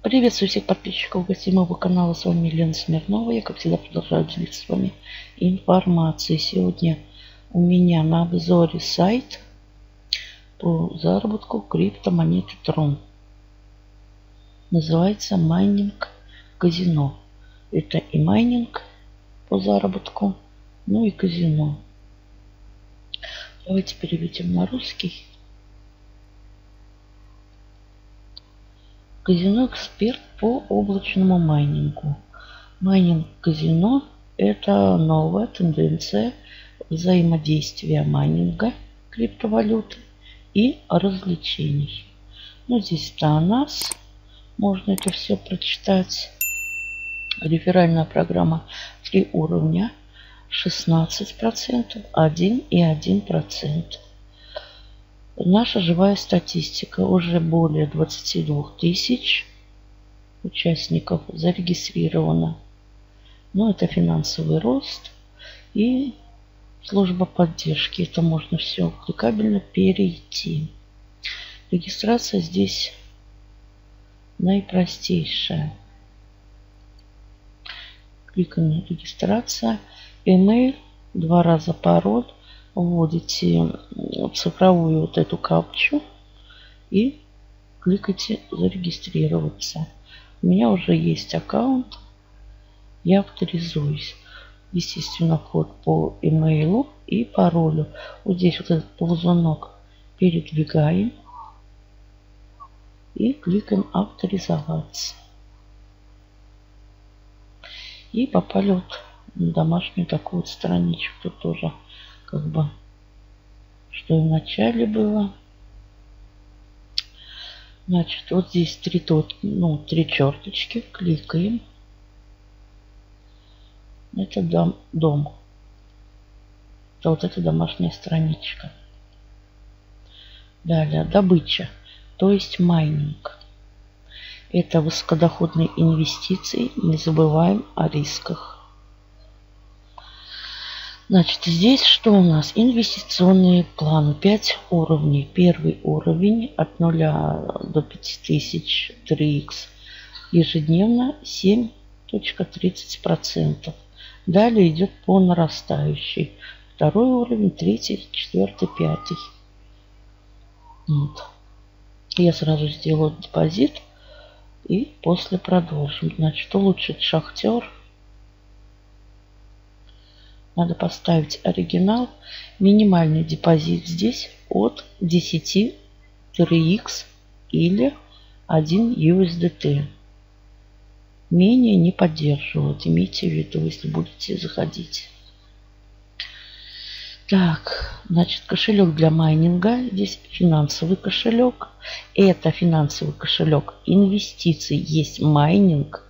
Приветствую всех подписчиков гостей моего канала. С вами Елена Смирнова. Я, как всегда, продолжаю делиться с вами информацией. Сегодня у меня на обзоре сайт по заработку криптомонеты Трон. Называется майнинг казино. Это и майнинг по заработку, ну и казино. Давайте переведем на русский. Казино Эксперт по облачному майнингу. Майнинг казино – это новая тенденция взаимодействия майнинга криптовалюты и развлечений. Ну, здесь это о нас. Можно это все прочитать. Реферальная программа 3 уровня. 16%, 1 и 1%. Наша живая статистика. Уже более 22 тысяч участников зарегистрировано. Но это финансовый рост и служба поддержки. Это можно все кликабельно перейти. Регистрация здесь наипростейшая. Кликаем регистрация. Email, два раза пароль вводите цифровую вот эту капчу и кликайте зарегистрироваться. У меня уже есть аккаунт. Я авторизуюсь. Естественно, код по имейлу и паролю. Вот здесь вот этот ползунок передвигаем. И кликаем авторизоваться. И попали вот на домашнюю такую вот страничку. Тоже как бы, что и в начале было. Значит, вот здесь три, тот, ну, три черточки. Кликаем. Это дом. дом. Это вот эта домашняя страничка. Далее, добыча, то есть майнинг. Это высокодоходные инвестиции. Не забываем о рисках. Значит, здесь что у нас? Инвестиционные планы. 5 уровней. Первый уровень от 0 до 5000 3х. Ежедневно 7.30%. Далее идет по нарастающей. Второй уровень, третий, четвертый, пятый. Вот. Я сразу сделаю депозит и после продолжим. Значит, улучшить шахтер – надо поставить оригинал. Минимальный депозит здесь от 10 3x или 1 USDT. Менее не поддерживают. Имейте в виду, если будете заходить. Так, значит, кошелек для майнинга. Здесь финансовый кошелек. Это финансовый кошелек инвестиций. Есть майнинг,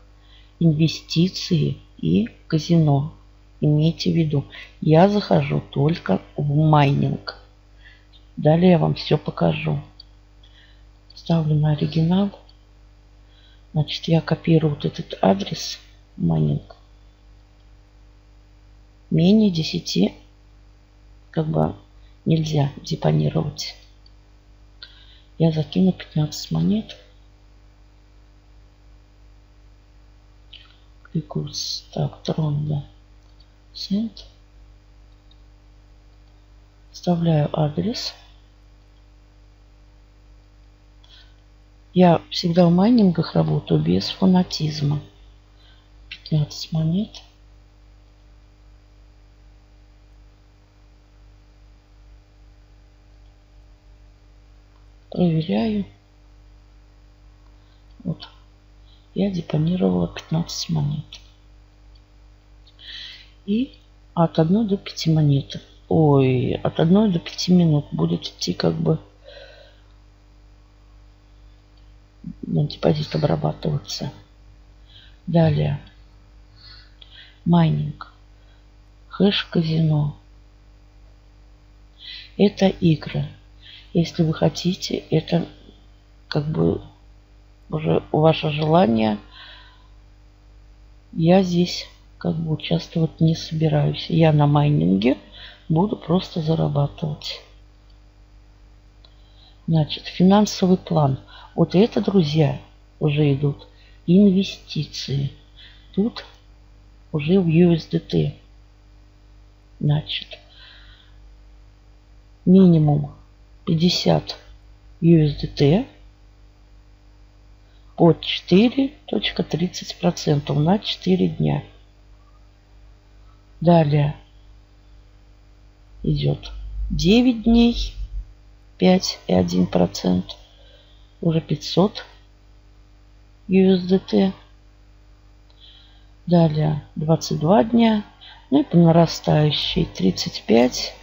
инвестиции и казино. Имейте в виду, я захожу только в майнинг. Далее я вам все покажу. Ставлю на оригинал. Значит, я копирую вот этот адрес майнинг. Менее 10 как бы нельзя депонировать. Я закину 15 монет. Кликаю. Так, трон, да. Send. Вставляю адрес. Я всегда в майнингах работаю без фанатизма. 15 монет. Проверяю. Вот. Я депонировала 15 монет и от 1 до 5 монет. Ой, от 1 до 5 минут будет идти как бы депозит обрабатываться. Далее. Майнинг. Хэш казино. Это игры. Если вы хотите, это как бы уже ваше желание. Я здесь как бы участвовать не собираюсь. Я на майнинге буду просто зарабатывать. Значит, финансовый план. Вот это, друзья, уже идут инвестиции. Тут уже в USDT. Значит, минимум 50 USDT от 4.30% на 4 дня. Далее идет 9 дней 5 и 1%. Уже 500 USDT. Далее 22 дня. Ну и по нарастающей 35,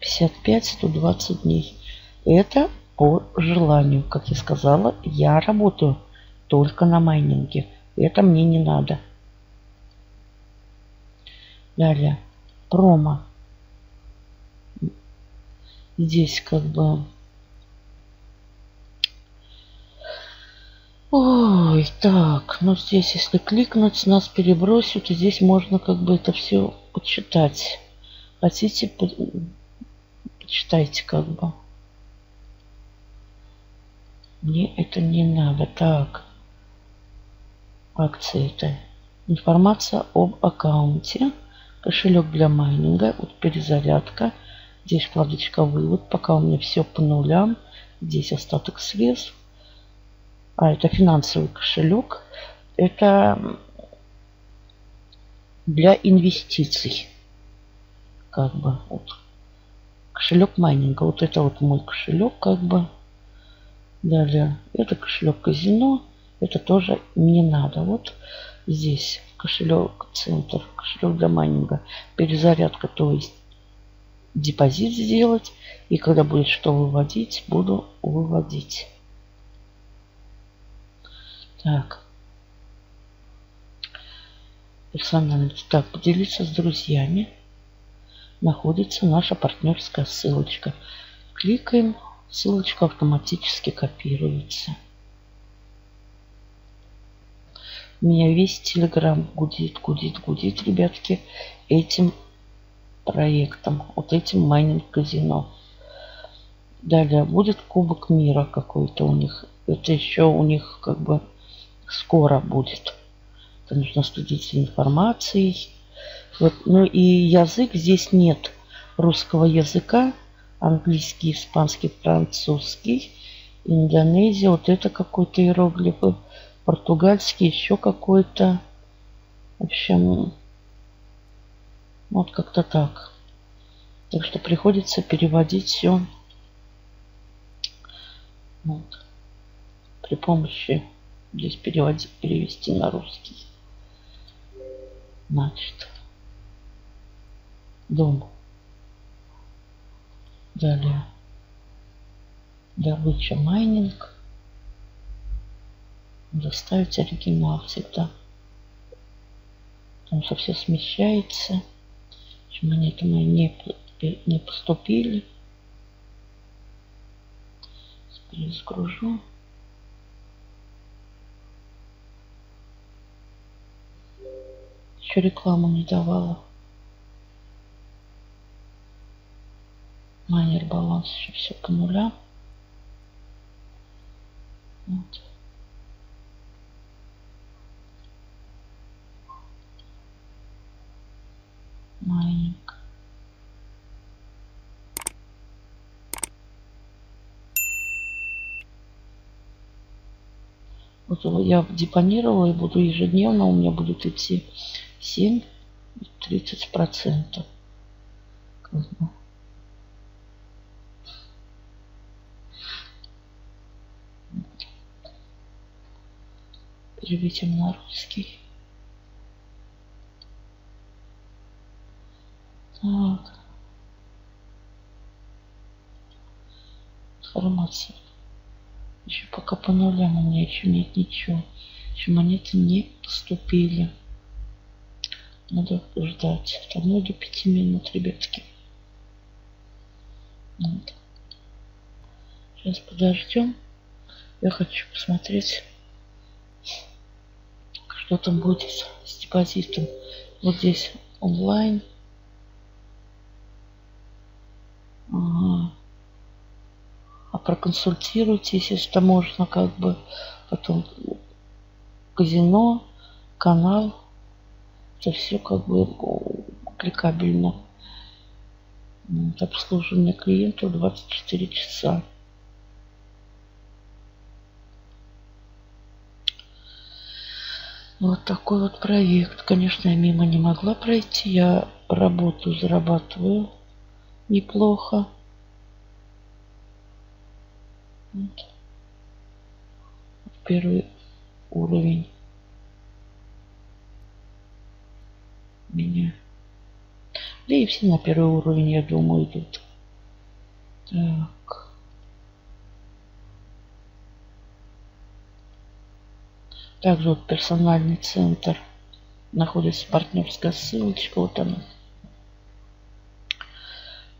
55, 120 дней. Это по желанию. Как я сказала, я работаю только на майнинге. Это мне не надо. Далее. Промо. Здесь как бы... Ой, так, ну здесь, если кликнуть, нас перебросят, и здесь можно как бы это все почитать. Хотите, по... почитайте как бы. Мне это не надо. Так акции это информация об аккаунте, кошелек для майнинга, вот перезарядка, здесь вкладочка вывод, пока у меня все по нулям, здесь остаток средств, а это финансовый кошелек, это для инвестиций, как бы вот кошелек майнинга, вот это вот мой кошелек, как бы. Далее, это кошелек казино, это тоже не надо. Вот здесь кошелек центр, кошелек для майнинга, перезарядка, то есть депозит сделать. И когда будет что выводить, буду выводить. Так. Персонально. Так, поделиться с друзьями. Находится наша партнерская ссылочка. Кликаем. Ссылочка автоматически копируется. У меня весь телеграм гудит, гудит, гудит, ребятки, этим проектом, вот этим майнинг казино. Далее будет Кубок мира какой-то у них. Это еще у них как бы скоро будет. Это нужно следить за информацией. Вот. Ну и язык здесь нет русского языка. Английский, испанский, французский. Индонезия. Вот это какой-то иероглиф португальский, еще какой-то. В общем, вот как-то так. Так что приходится переводить все вот, при помощи здесь переводить, перевести на русский. Значит, дом. Далее добыча майнинг. Заставить оригинал всегда. Потому что все смещается. Монеты мои не, не поступили. Перезагружу. Еще рекламу не давала. Майнер баланс еще все по нулям. Вот. Маленько. Вот я депонировала и буду ежедневно, у меня будут идти 7 30 процентов. Переведем на русский. Так. Информация. Еще пока по нулям у меня еще нет ничего. Еще монеты не поступили. Надо ждать. От 1 до 5 минут, ребятки. Вот. Сейчас подождем. Я хочу посмотреть, что там будет с депозитом. Вот здесь онлайн. А проконсультируйтесь, если это можно, как бы. Потом казино, канал. Это все как бы кликабельно. Вот, обслуживание клиенту 24 часа. Вот такой вот проект. Конечно, я мимо не могла пройти. Я работаю, зарабатываю неплохо. Первый уровень меня. Да и все на первый уровень, я думаю, идут. Так. Также вот персональный центр. Находится партнерская ссылочка. Вот она.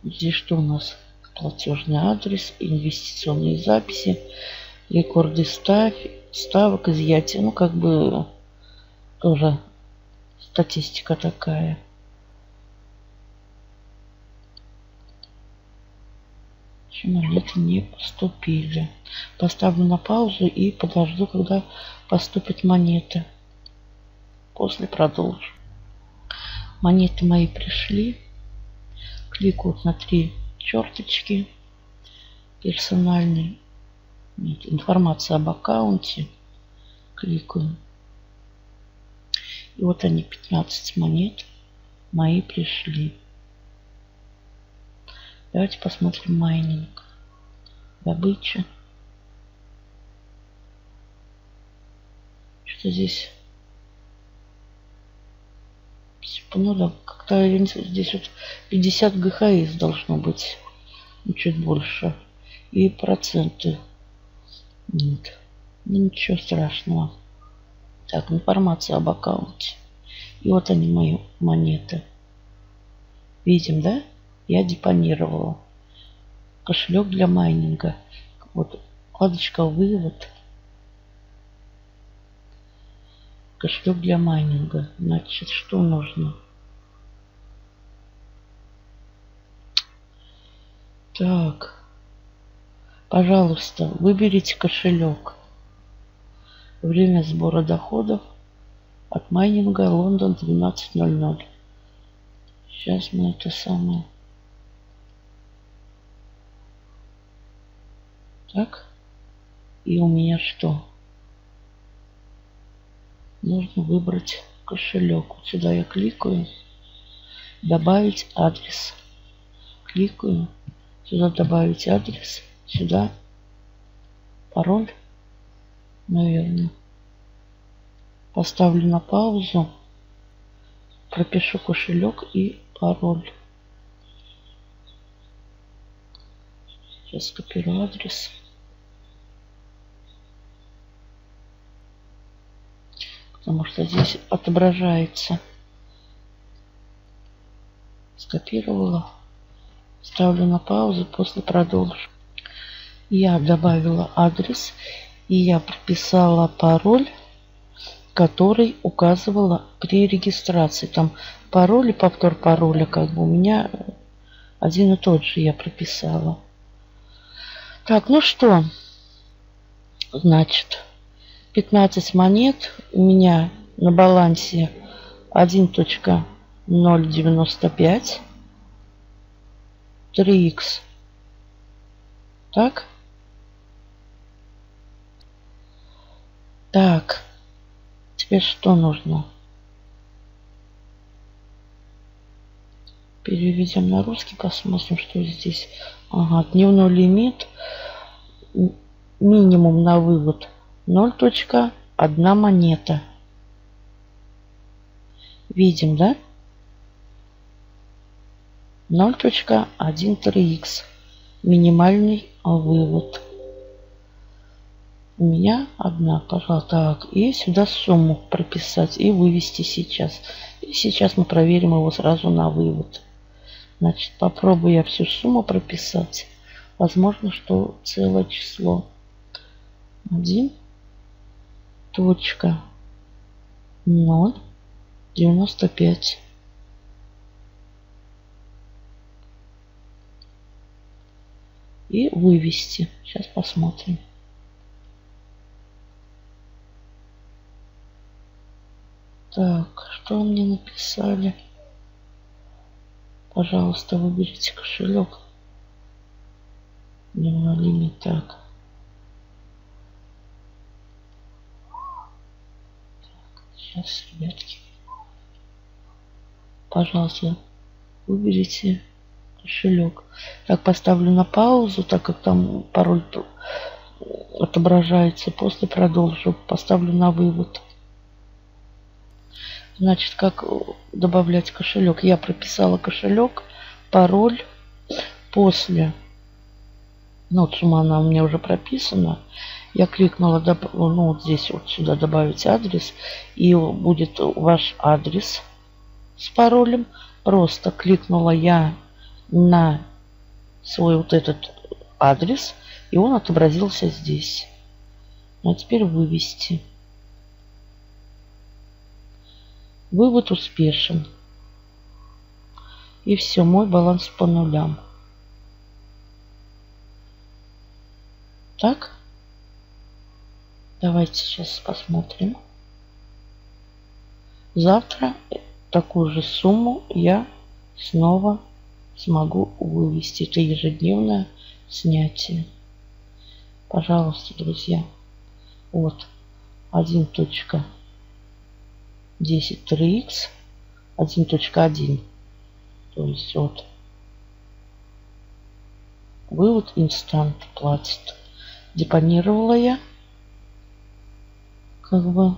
Здесь что у нас? Платежный адрес, инвестиционные записи, рекорды став, ставок, изъятия. Ну, как бы тоже статистика такая. Монеты не поступили. Поставлю на паузу и подожду, когда поступят монеты. После продолжу. Монеты мои пришли клик вот на три черточки персональный. Нет, информация об аккаунте. Кликаю. И вот они, 15 монет мои пришли. Давайте посмотрим майнинг. Добыча. Что здесь Типа, ну да, как-то здесь вот 50 ГХС должно быть. Ну, чуть больше. И проценты. Нет. Ну ничего страшного. Так, ну, информация об аккаунте. И вот они мои монеты. Видим, да? Я депонировала. Кошелек для майнинга. Вот вкладочка вывод. Кошелек для майнинга. Значит, что нужно? Так. Пожалуйста, выберите кошелек. Время сбора доходов от майнинга Лондон 12.00. Сейчас мы это самое. Так. И у меня что? нужно выбрать кошелек. Вот сюда я кликаю. Добавить адрес. Кликаю. Сюда добавить адрес. Сюда пароль. Наверное. Поставлю на паузу. Пропишу кошелек и пароль. Сейчас копирую адрес. потому что здесь отображается. Скопировала. Ставлю на паузу, после продолжу. Я добавила адрес и я прописала пароль, который указывала при регистрации. Там пароль и повтор пароля как бы у меня один и тот же я прописала. Так, ну что, значит... 15 монет. У меня на балансе 1.095. 3х. Так. Так. Теперь что нужно? Переведем на русский, посмотрим, что здесь. Ага, дневной лимит. Минимум на вывод 0.1 монета. Видим, да? 0.13x. Минимальный вывод. У меня одна пожалуй, Так, и сюда сумму прописать и вывести сейчас. И сейчас мы проверим его сразу на вывод. Значит, попробую я всю сумму прописать. Возможно, что целое число. 1, точка ноль девяносто пять. И вывести. Сейчас посмотрим. Так, что мне написали? Пожалуйста, выберите кошелек. не лимит. Так. Сейчас, ребятки. Пожалуйста, выберите кошелек. Так, поставлю на паузу, так как там пароль отображается. После продолжу. Поставлю на вывод. Значит, как добавлять кошелек? Я прописала кошелек, пароль. После, ну вот сумма она у меня уже прописана. Я кликнула, ну вот здесь вот сюда добавить адрес. И будет ваш адрес с паролем. Просто кликнула я на свой вот этот адрес. И он отобразился здесь. Ну, а теперь вывести. Вывод успешен. И все, мой баланс по нулям. Так. Давайте сейчас посмотрим. Завтра такую же сумму я снова смогу вывести. Это ежедневное снятие. Пожалуйста, друзья. Вот 1.10 3x 1.1. То есть вот вывод инстант платит. Депонировала я как бы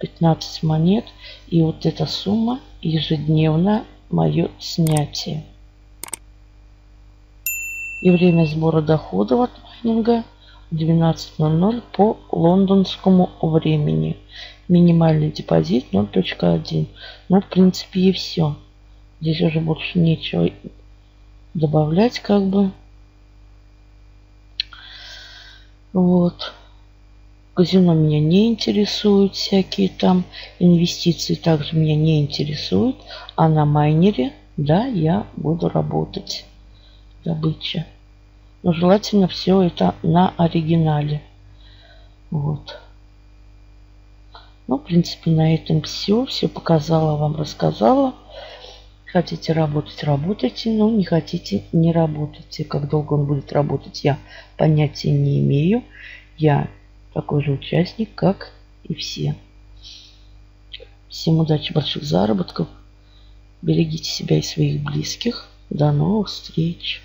15 монет. И вот эта сумма ежедневно мое снятие. И время сбора доходов от майнинга 12.00 по лондонскому времени. Минимальный депозит 0.1. Ну, в принципе, и все. Здесь уже больше нечего добавлять, как бы. Вот. Казино меня не интересуют, всякие там инвестиции также меня не интересуют. А на майнере, да, я буду работать. Добыча. Но желательно все это на оригинале. Вот. Ну, в принципе, на этом все. Все показала вам, рассказала. Хотите работать, работайте. Но не хотите, не работайте. Как долго он будет работать, я понятия не имею. Я такой же участник, как и все. Всем удачи, больших заработков. Берегите себя и своих близких. До новых встреч.